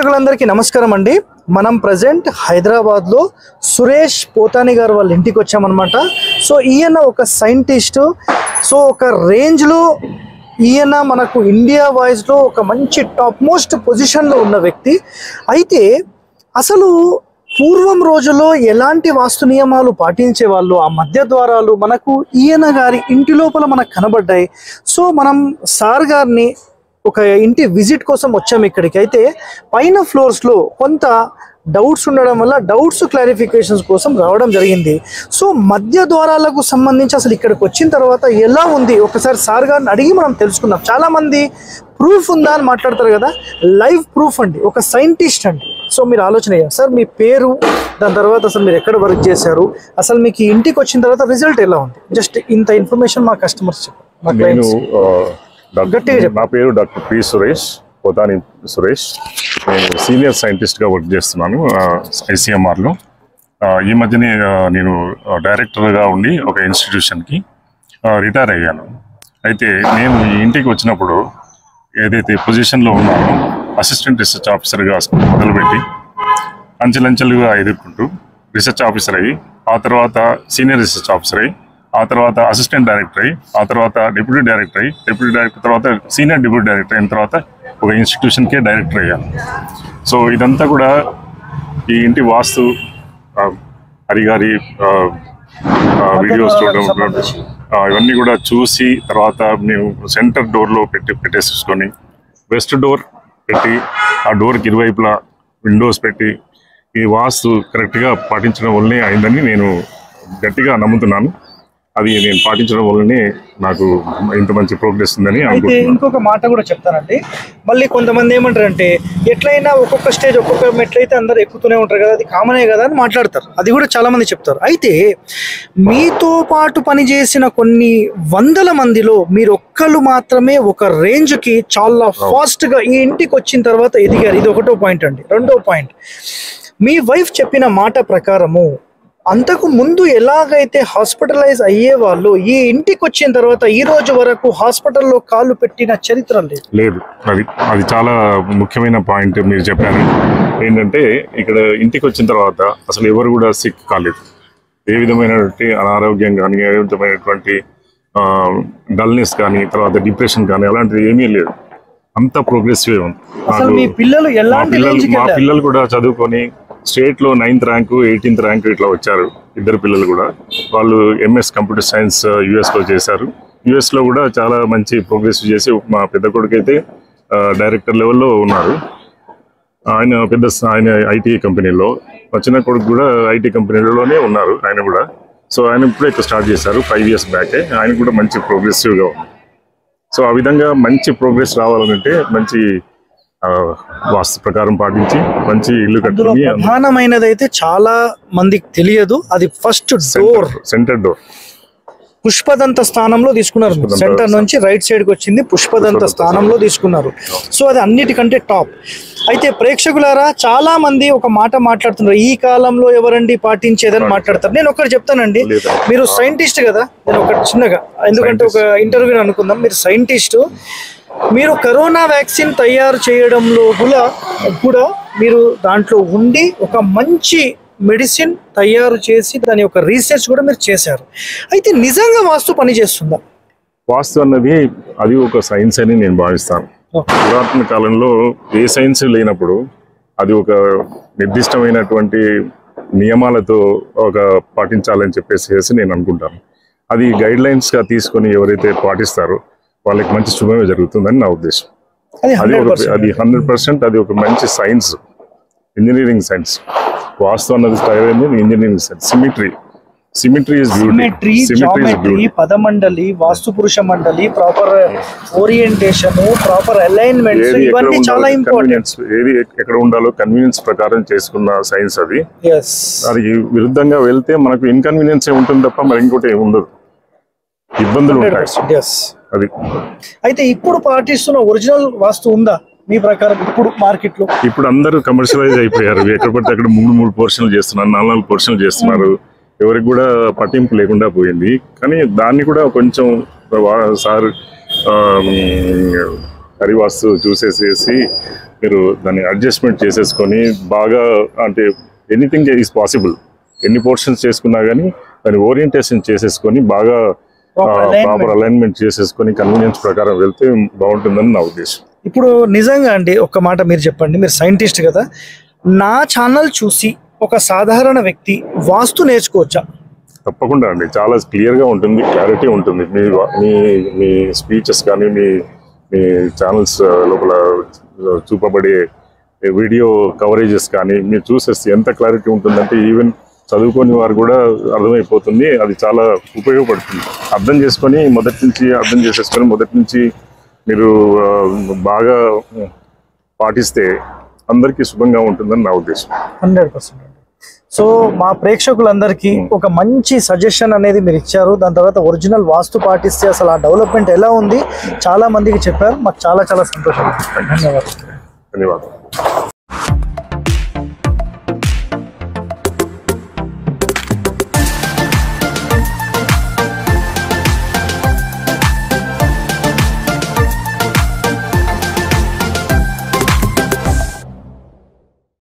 ప్రేక్షకులందరికీ నమస్కారం అండి. మనం ప్రజెంట్ హైదరాబాద్లో సురేష్ పోతాని గారు వాళ్ళ ఇంటికి వచ్చామన్నమాట. సో ఈయన ఒక సైంటిస్ట్. సో ఒక రేంజ్లో ఈయన మనకు ఇండియా వాయిస్లో ఒక మంచి టాప్ మోస్ట్ పొజిషన్లో ఉన్న వ్యక్తి. అయితే అసలు పూర్వం రోజుల్లో ఎలాంటి వాస్తు నియమాలు పాటించే వాళ్ళు ఆ మధ్య ద్వారాలు మనకు ఈయన గారి ఇంటి లోపల మనకు కనబడ్డాయి. సో మనం సార్ గారిని ఒక ఇంటి విజిట్ కోసం వచ్చాము ఇక్కడికి. అయితే పైన ఫ్లోర్స్లో కొంత డౌట్స్ ఉండడం వల్ల డౌట్స్ క్లారిఫికేషన్స్ కోసం రావడం జరిగింది. సో మధ్య ద్వారాలకు సంబంధించి అసలు ఇక్కడికి వచ్చిన తర్వాత ఎలా ఉంది? ఒకసారి సార్ గారిని అడిగి మనం తెలుసుకుందాం. చాలా మంది ప్రూఫ్ ఉందా అని మాట్లాడతారు కదా? లైవ్ ప్రూఫ్ అండి. ఒక సైంటిస్ట్ అండి. సో మీరు ఆలోచన సార్ మీ పేరు దాని తర్వాత అసలు మీరు ఎక్కడ వర్క్ చేశారు? అసలు మీకు ఇంటికి వచ్చిన తర్వాత రిజల్ట్ ఎలా ఉంది? జస్ట్ ఇంత ఇన్ఫర్మేషన్ మా కస్టమర్స్ మా డాక్టర్-. నా పేరు డాక్టర్ పి సురేష్ పోతాని సురేష్. నేను సీనియర్ సైంటిస్ట్గా వర్క్ చేస్తున్నాను ఐసీఎంఆర్లో. ఈ మధ్యనే నేను డైరెక్టర్గా ఉండి ఒక ఇన్స్టిట్యూషన్కి రిటైర్ అయ్యాను. అయితే నేను ఈ ఇంటికి వచ్చినప్పుడు ఏదైతే పొజిషన్లో ఉన్నానో అసిస్టెంట్ రీసెర్చ్ ఆఫీసర్గా మొదలుపెట్టి అంచెలంచెలుగా ఎదుర్కొంటూ రీసెర్చ్ ఆఫీసర్ అయ్యి ఆ తర్వాత సీనియర్ రీసెర్చ్ ఆఫీసర్ అయ్యి ఆ తర్వాత అసిస్టెంట్ డైరెక్టర్ అయ్యి ఆ తర్వాత డిప్యూటీ డైరెక్టర్ అయ్యి డిప్యూటీ డైరెక్టర్ తర్వాత సీనియర్ డిప్యూటీ డైరెక్టర్ అయిన తర్వాత ఒక ఇన్స్టిట్యూషన్కే డైరెక్టర్ అయ్యాను. సో ఇదంతా కూడా ఈ ఇంటి వాస్తు హరిగారి వీడియోస్ చూడడం ఇవన్నీ కూడా చూసి తర్వాత మేము సెంటర్ డోర్లో పెట్టి పెట్టేసుకొని వెస్ట్ డోర్ పెట్టి ఆ డోర్కి ఇరువైపులా విండోస్ పెట్టి ఈ వాస్తు కరెక్ట్గా పాటించడం వల్లనే అయిందని నేను గట్టిగా నమ్ముతున్నాను. అది నేను పాటించడం వల్లనే నాకు ఇంత మంచి ప్రోగ్రెస్ ఉందని అయితే ఇంకొక మాట కూడా చెప్తానండి. మళ్ళీ కొంతమంది ఏమంటారంటే ఎట్లయినా ఒక్కొక్క స్టేజ్ ఒక్కొక్క మెట్లయితే అందరు ఎక్కుతూనే ఉంటారు కదా అది కామనే కదా అని మాట్లాడతారు. అది కూడా చాలా మంది చెప్తారు. అయితే మీతో పాటు పనిచేసిన కొన్ని వందల మందిలో మీరు ఒక్కళ్ళు మాత్రమే ఒక రేంజ్కి చాలా ఫాస్ట్గా ఈ ఇంటికి వచ్చిన తర్వాత ఎదిగారు. ఇది ఒకటో పాయింట్ అండి. రెండో పాయింట్ మీ వైఫ్ చెప్పిన మాట ప్రకారము అంతకు ముందు ఎలాగైతే హాస్పిటలైజ్ అయ్యే వాళ్ళు ఈ ఇంటికి వచ్చిన తర్వాత ఈ రోజు వరకు హాస్పిటల్లో కాళ్ళు పెట్టిన చరిత్ర లేదు. లేదు. అది అది చాలా ముఖ్యమైన పాయింట్ మీరు చెప్పారు. ఏంటంటే ఇక్కడ ఇంటికి వచ్చిన తర్వాత అసలు ఎవరు కూడా సిక్ కాలేదు. ఏ విధమైనటువంటి అనారోగ్యం కానీ ఏ విధమైనటువంటి డల్నెస్ కానీ తర్వాత డిప్రెషన్ కానీ అలాంటిది ఏమీ లేదు. అంత ప్రోగ్రెసివ్ ఉంది. మీ పిల్లలు కూడా చదువుకొని స్టేట్లో నైన్త్ ర్యాంకు ఎయిటీన్త్ ర్యాంకు ఇట్లా వచ్చారు ఇద్దరు పిల్లలు కూడా. వాళ్ళు ఎంఎస్ కంప్యూటర్ సైన్స్ uh, యుఎస్లో చేశారు. యుఎస్లో కూడా చాలా మంచి ప్రోగ్రెస్ చేసి మా పెద్ద కొడుకు అయితే uh, డైరెక్టర్ లెవెల్లో ఉన్నారు. ఆయన పెద్ద ఆయన ఐటీ కంపెనీలో. మా చిన్న కొడుకు కూడా ఐటీ కంపెనీలోనే ఉన్నారు ఆయన కూడా. సో ఆయన ఇప్పుడే ఇక్కడ స్టార్ట్ చేశారు ఫైవ్ ఇయర్స్ బ్యాకే ఆయన కూడా మంచి ప్రోగ్రెసివ్గా ఉంది. సో ఆ విధంగా మంచి ప్రోగ్రెస్ రావాలంటే మంచి వాస్తు ప్రకారం పాటించి మంచి ఇల్లు కట్టుకుని ప్రధానమైనది అయితే చాలా మందికి తెలియదు. అది first door center door Pushpadanta స్థానంలో తీసుకున్నారు. సెంటర్ నుంచి రైట్ సైడ్కి వచ్చింది. పుష్పదంత స్థానంలో తీసుకున్నారు. సో అది అన్నిటికంటే టాప్ అయితే ప్రేక్షకులారా చాలా మంది ఒక మాట మాట్లాడుతున్నారు. ఈ కాలంలో ఎవరండి పాటించేదని మాట్లాడతారు. నేను ఒకటి చెప్తానండి? మీరు సైంటిస్ట్ కదా? నేను ఒకటి చిన్నగా ఎందుకంటే ఒక ఇంటర్వ్యూ అనుకుందాం. మీరు సైంటిస్ట్ మీరు కరోనా వ్యాక్సిన్ తయారు చేయడంలో కూడా కూడా మీరు దాంట్లో ఉండి ఒక మంచి మెడిసిన్ తయారు చేసి దాని యొక్క రీసెర్చ్ కూడా మీరు చేశారు. అయితే నిజంగా వాస్తు పని చేస్తుందా? వాస్తు అన్నది అది ఒక సైన్స్ అని నేను భావిస్తాను. పురాతన కాలంలో ఏ సైన్స్ లేనప్పుడు అది ఒక నిర్దిష్టమైనటువంటి నియమాలతో ఒక పాటించాలని చెప్పేసి నేను అనుకుంటాను. అది గైడ్ లైన్స్గా తీసుకొని ఎవరైతే పాటిస్తారో వాళ్ళకి మంచి శుభమే జరుగుతుందని నా ఉద్దేశం. అది ఒక అది హండ్రెడ్ పర్సెంట్ అది ఒక మంచి సైన్స్ ఇంజనీరింగ్ సైన్స్ వాస్తు అన్నది engineering science symmetry symmetry is symmetry beauty symmetry పదమండలి vastu పురుష మండలి ప్రాపర్ ఓరియంటేషన్ ప్రాపర్ ఎక్కడ ఇవన్నీ చాలా ఉండాలో ఇంపార్టెంట్ కన్వీనియన్స్ ఏది ఎక్కడ ఉండాలో కన్వీనియన్స్ ప్రకారం చేసుకున్న సైన్స్ అది. అది విరుద్ధంగా వెళ్తే మనకు ఇన్కన్వీనియన్స్ ఏ ఉంటుంది తప్ప మరి ఇంకోటి ఉండదు. ఇబ్బందులు ఉంటాయి. అది అయితే ఇప్పుడు పాటిస్తున్న ఒరిజినల్ వాస్తు ఉందా? మీ ప్రకారం ఇప్పుడు మార్కెట్లో ఇప్పుడు అందరూ కమర్షియలైజ్ అయిపోయారు. ఎక్కడ పడితే అక్కడ మూడు మూడు పోర్షన్లు చేస్తున్నారు నాలుగు నాలుగు పోర్షన్లు చేస్తున్నారు. ఎవరికి కూడా పట్టింపు లేకుండా పోయింది. కానీ దాన్ని కూడా కొంచెం సార్ ఆ, హరివాస్తు చూసేసేసి మీరు దాన్ని అడ్జస్ట్మెంట్ చేసేసుకొని బాగా అంటే ఎనీథింగ్ ఈజ్ పాసిబుల్ ఎన్ని పోర్షన్స్ చేసుకున్నా కానీ దాన్ని ఓరియంటేషన్ చేసేసుకొని బాగా. ప్రాపర్ అలైన్మెంట్ చేసేసుకొని కన్వీనియన్స్ ప్రకారం వెళ్తే బాగుంటుందని నా ఉద్దేశం. ఇప్పుడు నిజంగా అండి ఒక్క మాట మీరు చెప్పండి మీరు సైంటిస్ట్ కదా. నా ఛానల్ చూసి ఒక సాధారణ వ్యక్తి వాస్తు నేర్చుకోవచ్చా? తప్పకుండా అండి చాలా క్లియర్గా ఉంటుంది క్లారిటీ ఉంటుంది. మీ మీ మీ స్పీచెస్ కానీ మీ మీ ఛానల్స్ లోపల చూపబడే వీడియో కవరేజెస్ కానీ మీరు చూసేస్తే ఎంత క్లారిటీ ఉంటుందంటే ఈవెన్ చదువుకోని వారు కూడా అర్థమైపోతుంది. అది చాలా ఉపయోగపడుతుంది. అర్థం చేసుకొని మొదటి నుంచి అర్థం చేసేసుకొని మొదటి నుంచి మీరు బాగా పాటిస్తే అందరికీ శుభంగా ఉంటుందని నా ఉద్దేశం. హండ్రెడ్ పర్సెంట్ సో మా ప్రేక్షకులందరికీ ఒక మంచి సజెషన్ అనేది మీరు ఇచ్చారు. దాని తర్వాత ఒరిజినల్ వాస్తు పాటిస్తే అసలు ఆ డెవలప్మెంట్ ఎలా ఉంది? చాలా మందికి చెప్పారు. మాకు చాలా చాలా సంతోషం. ధన్యవాదాలు. ధన్యవాదాలు.